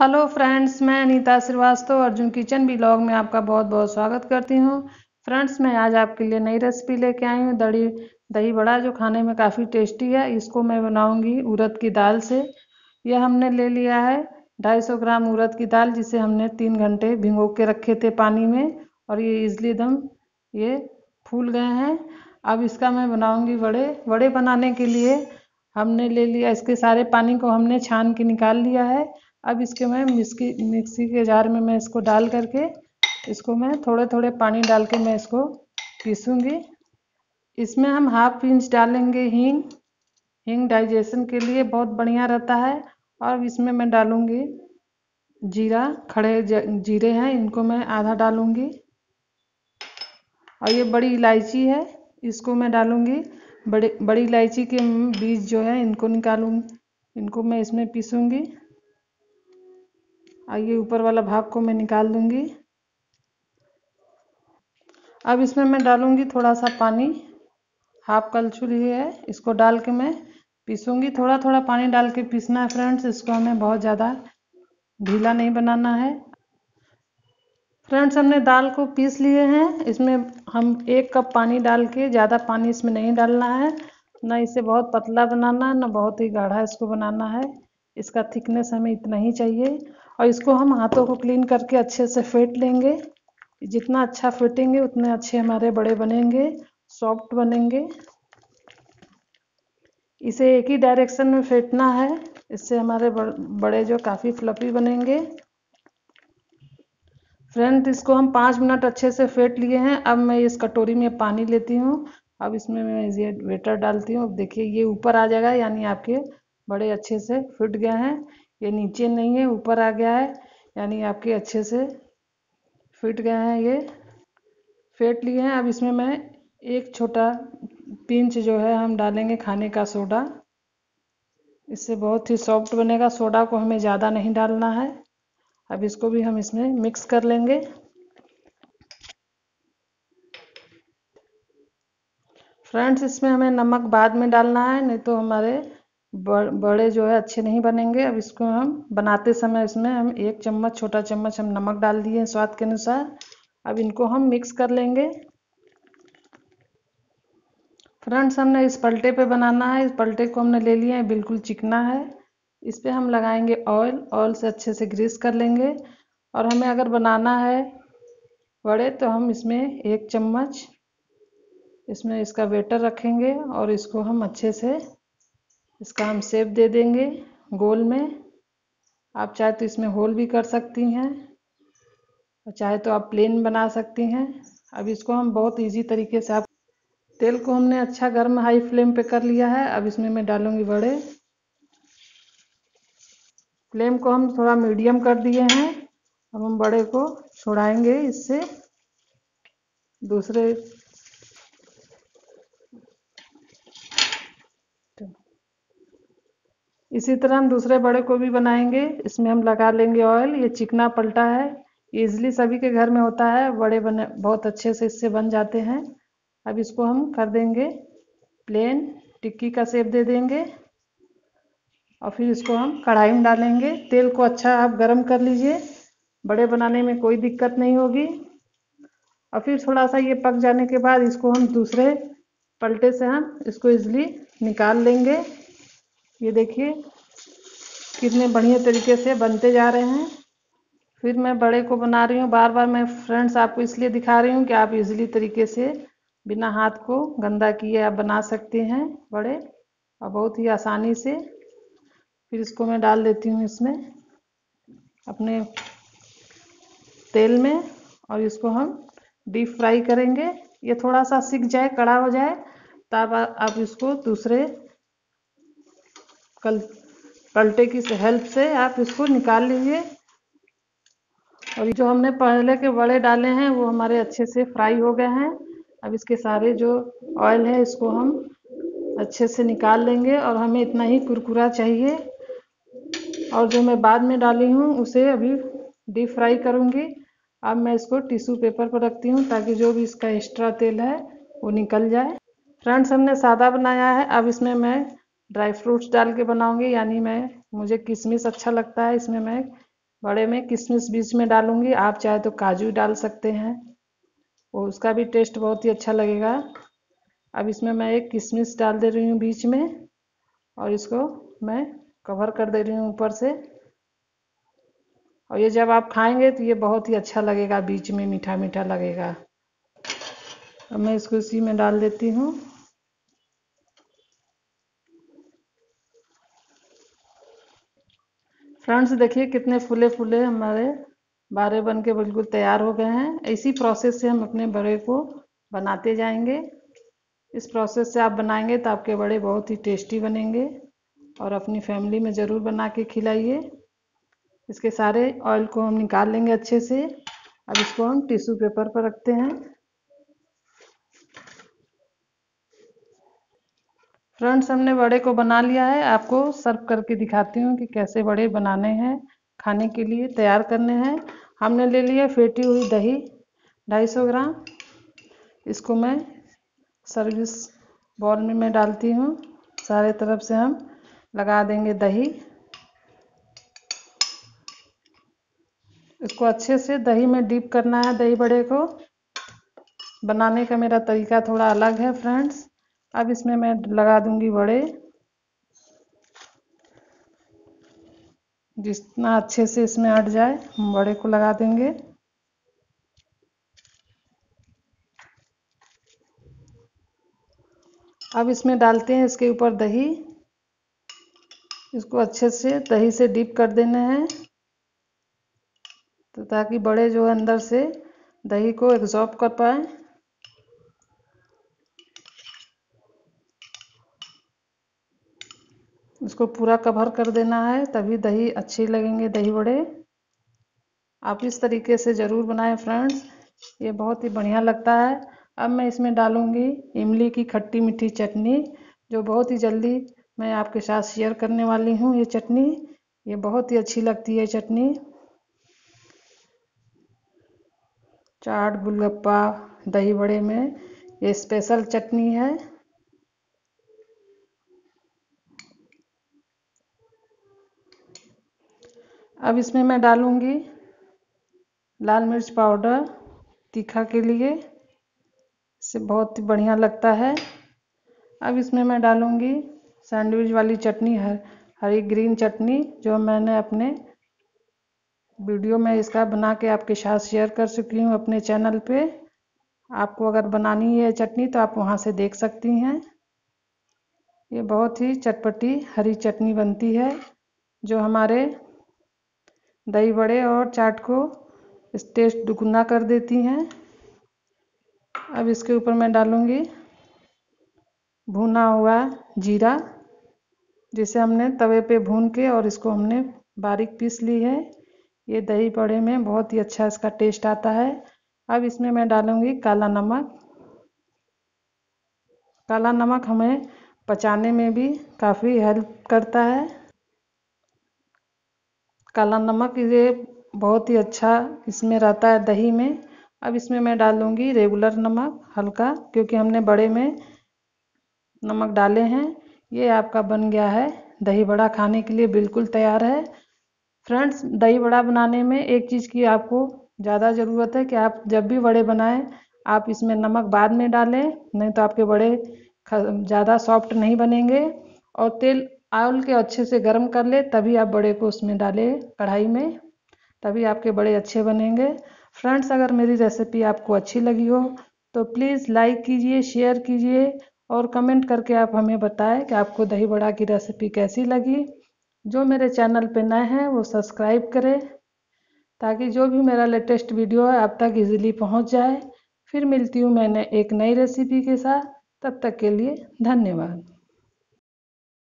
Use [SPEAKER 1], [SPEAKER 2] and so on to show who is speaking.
[SPEAKER 1] Hello friends मैं Anita Srivastava, Arjun kitchen blog में आपका बहुत बहुत स्वागत करती हूँ। फ्रेंड्स मैं आज आपके लिए नई रेसिपी लेके आई हूँ। दही दही बड़ा जो खाने में काफ़ी टेस्टी है, इसको मैं बनाऊँगी उड़द की दाल से। यह हमने ले लिया है 250 ग्राम उड़द की दाल, जिसे हमने तीन घंटे भिगो के रखे थे पानी में, और ये इजली दम, ये फूल गए हैं। अब इसका मैं बनाऊँगी बड़े बड़े बनाने के लिए हमने ले लिया, इसके सारे पानी को हमने छान के निकाल लिया है। अब इसके मैं मिक्सी मिक्सी के जार में मैं इसको डाल करके, इसको मैं थोड़े थोड़े पानी डाल के मैं इसको पीसूँगी। इसमें हम हाफ़ इंच डालेंगे हींग। हींग डाइजेशन के लिए बहुत बढ़िया रहता है। और इसमें मैं डालूँगी जीरा, खड़े जीरे हैं, इनको मैं आधा डालूँगी। और ये बड़ी इलायची है, इसको मैं डालूँगी। बड़े, बड़ी इलायची के बीज जो है, इनको निकालूँगी इनको मैं इसमें पीसूँगी। ये ऊपर वाला भाग को मैं निकाल दूँगी। अब इसमें मैं डालूँगी थोड़ा सा पानी। हाफ़ कलछुल ही है, इसको डाल के मैं पीसूँगी। थोड़ा थोड़ा पानी डाल के पीसना है फ्रेंड्स, इसको हमें बहुत ज़्यादा ढीला नहीं बनाना है। फ्रेंड्स, हमने दाल को पीस लिए हैं। इसमें हम एक कप पानी डाल के, ज़्यादा पानी इसमें नहीं डालना है। ना इसे बहुत पतला बनाना है ना बहुत ही गाढ़ा इसको बनाना है। इसका थिकनेस हमें इतना ही चाहिए और इसको हम हाथों को क्लीन करके अच्छे से फेंट लेंगे। जितना अच्छा फेंटेंगे उतने अच्छे हमारे बड़े बनेंगे सॉफ्ट बनेंगे। इसे एक ही डायरेक्शन में फेंटना है। इससे हमारे बड़े जो काफ़ी फ्लफी बनेंगे। फ्रेंड इसको हम पाँच मिनट अच्छे से फेंट लिए हैं। अब मैं इस कटोरी में पानी लेती हूँ। अब इसमें मैं ये वेटर डालती हूँ। अब देखिए, ये ऊपर आ जाएगा, यानी आपके बड़े अच्छे से फिट गए हैं। ये नीचे नहीं है, ऊपर आ गया है, यानी आपके अच्छे से फिट गए हैं ये। फेंट लिए हैं। अब इसमें मैं एक छोटा पिंच जो है हम डालेंगे खाने का सोडा। इससे बहुत ही सॉफ्ट बनेगा। सोडा को हमें ज़्यादा नहीं डालना है। अब इसको भी हम इसमें मिक्स कर लेंगे। फ्रेंड्स, इसमें हमें नमक बाद में डालना है, नहीं तो हमारे बड़े जो है अच्छे नहीं बनेंगे। अब इसको हम बनाते समय इसमें हम एक चम्मच, छोटा चम्मच हम नमक डाल दिए हैं स्वाद के अनुसार। अब इनको हम मिक्स कर लेंगे। फ्रेंड्स, हमने इस पलटे पे बनाना है। इस पलटे को हमने ले लिया है, बिल्कुल चिकना है। इस पर हम लगाएँगे ऑयल। ऑयल से अच्छे से ग्रीस कर लेंगे। और हमें अगर बनाना है बड़े तो हम इसमें एक चम्मच, इसमें इसका वेटर रखेंगे और इसको हम अच्छे से इसका हम सेप दे देंगे गोल में। आप चाहे तो इसमें होल भी कर सकती हैं और चाहे तो आप प्लेन बना सकती हैं। अब इसको हम बहुत इजी तरीके से आप तेल को हमने अच्छा गर्म हाई फ्लेम पे कर लिया है। अब इसमें मैं डालूँगी बड़े फ्लेम को हम थोड़ा मीडियम कर दिए हैं। अब हम बड़े को छुड़ाएँगे इससे। दूसरे इसी तरह हम दूसरे बड़े को भी बनाएँगे। इसमें हम लगा लेंगे ऑयल ये चिकना पलटा है। इजली सभी के घर में होता है। बड़े बने, बहुत अच्छे से इससे बन जाते हैं। अब इसको हम कर देंगे। प्लेन टिक्की का सेप दे देंगे। और फिर इसको हम कढ़ाई में डालेंगे। तेल को अच्छा आप गर्म कर लीजिए। बड़े बनाने में कोई दिक्कत नहीं होगी। और फिर थोड़ा सा ये पक जाने के बाद इसको हम दूसरे पलटे से हम इसको इजली निकाल लेंगे। ये देखिए, कितने बढ़िया तरीके से बनते जा रहे हैं। फिर मैं बड़े को बना रही हूँ। बार बार मैं फ्रेंड्स आपको इसलिए दिखा रही हूँ कि आप इजीली तरीके से बिना हाथ को गंदा किए आप बना सकते हैं बड़े, और बहुत ही आसानी से। फिर इसको मैं डाल देती हूँ इसमें अपने तेल में, और इसको हम डीप फ्राई करेंगे। ये थोड़ा सा सिक जाए, कड़ा हो जाए, तब आप इसको दूसरे कल, पलटे की हेल्प से आप इसको निकाल लीजिए। और जो हमने पहले के बड़े डाले हैं, वो हमारे अच्छे से फ्राई हो गए हैं। अब इसके सारे जो ऑयल है, इसको हम अच्छे से निकाल लेंगे और हमें इतना ही कुरकुरा चाहिए। और जो मैं बाद में डाली हूँ, उसे अभी डीप फ्राई करूँगी। अब मैं इसको टिश्यू पेपर पर रखती हूँ, ताकि जो भी इसका एक्स्ट्रा तेल है, वो निकल जाए। फ्रेंड्स हमने सादा बनाया है। अब इसमें मैं ड्राई फ्रूट्स डाल के बनाऊँगी, यानी मैं, मुझे किशमिश अच्छा लगता है इसमें मैं, बड़े में किशमिश बीच में डालूँगी। आप चाहे तो काजू डाल सकते हैं वो उसका भी टेस्ट बहुत ही अच्छा लगेगा। अब इसमें मैं एक किशमिश डाल दे रही हूँ बीच में, और इसको मैं कवर कर दे रही हूँ ऊपर से। और ये जब आप खाएँगे तो ये बहुत ही अच्छा लगेगा, बीच में मीठा मीठा लगेगा। अब मैं इसको इसी में डाल देती हूँ। फ्रेंड्स, देखिए कितने फूले फूले हमारे बारे बन के बिल्कुल तैयार हो गए हैं। इसी प्रोसेस से हम अपने बड़े को बनाते जाएँगे। इस प्रोसेस से आप बनाएँगे तो आपके बड़े बहुत ही टेस्टी बनेंगे और अपनी फैमिली में ज़रूर बना के खिलाइए। इसके सारे ऑयल को हम निकाल लेंगे अच्छे से। अब इसको हम टिश्यू पेपर पर रखते हैं। फ्रेंड्स हमने बड़े को बना लिया है। आपको सर्व करके दिखाती हूँ कि कैसे बड़े बनाने हैं, खाने के लिए तैयार करने हैं। हमने ले लिया फेटी हुई दही 250 ग्राम। इसको मैं सर्विस बॉल में मैं डालती हूँ। सारे तरफ़ से हम लगा देंगे दही। इसको अच्छे से दही में डीप करना है दही बड़े को। बनाने का मेरा तरीका थोड़ा अलग है फ्रेंड्स अब इसमें मैं लगा दूँगी बड़े जितना अच्छे से इसमें अट जाए, हम बड़े को लगा देंगे। अब इसमें डालते हैं इसके ऊपर दही। इसको अच्छे से दही से डीप कर देने हैं। तो ताकि बड़े जो है अंदर से दही को एग्जॉर्ब कर पाए। इसको पूरा कवर कर देना है, तभी दही अच्छी लगेंगे, दही बड़े आप इस तरीके से ज़रूर बनाएँ फ्रेंड्स, ये बहुत ही बढ़िया लगता है। अब मैं इसमें डालूँगी इमली की खट्टी मीठी चटनी, जो बहुत ही जल्दी मैं आपके साथ शेयर करने वाली हूँ ये चटनी। ये बहुत ही अच्छी लगती है चटनी। चाट, गुलगप्पा, दही बड़े में ये स्पेशल चटनी है। अब इसमें मैं डालूँगी लाल मिर्च पाउडर तीखा के लिए। इससे बहुत ही बढ़िया लगता है। अब इसमें मैं डालूँगी सैंडविच वाली चटनी, हर, हरी ग्रीन चटनी, जो मैंने अपने वीडियो में इसका बना के आपके साथ शेयर कर चुकी हूँ अपने चैनल पे। आपको अगर बनानी है चटनी तो आप वहाँ से देख सकती हैं। ये बहुत ही चटपटी हरी चटनी बनती है, जो हमारे दही बड़े और चाट को टेस्ट दुगुना कर देती हैं। अब इसके ऊपर मैं डालूँगी भुना हुआ जीरा, जिसे हमने तवे पे भून के और इसको हमने बारीक पीस ली है। ये दही बड़े में बहुत ही अच्छा इसका टेस्ट आता है। अब इसमें मैं डालूँगी काला नमक। काला नमक हमें पचाने में भी काफ़ी हेल्प करता है। काला नमक ये बहुत ही अच्छा इसमें रहता है दही में। अब इसमें मैं डाल दूँगी रेगुलर नमक हल्का, क्योंकि हमने बड़े में नमक डाले हैं। ये आपका बन गया है दही बड़ा खाने के लिए बिल्कुल तैयार है। फ्रेंड्स, दही बड़ा बनाने में एक चीज़ की आपको ज़्यादा ज़रूरत है कि आप जब भी बड़े बनाएँ, आप इसमें नमक बाद में डालें, नहीं तो आपके बड़े ज़्यादा सॉफ्ट नहीं बनेंगे। और तेल ऑयल के अच्छे से गर्म कर ले, तभी आप बड़े को उसमें डालें कढ़ाई में, तभी आपके बड़े अच्छे बनेंगे। फ्रेंड्स, अगर मेरी रेसिपी आपको अच्छी लगी हो तो प्लीज़ लाइक कीजिए, शेयर कीजिए और कमेंट करके आप हमें बताएँ कि आपको दही बड़ा की रेसिपी कैसी लगी। जो मेरे चैनल पर नए हैं, वो सब्सक्राइब करें ताकि जो भी मेरा लेटेस्ट वीडियो है, आप तक इजीली पहुँच जाए। फिर मिलती हूँ मैंने एक नई रेसिपी के साथ। तब तक के लिए धन्यवाद।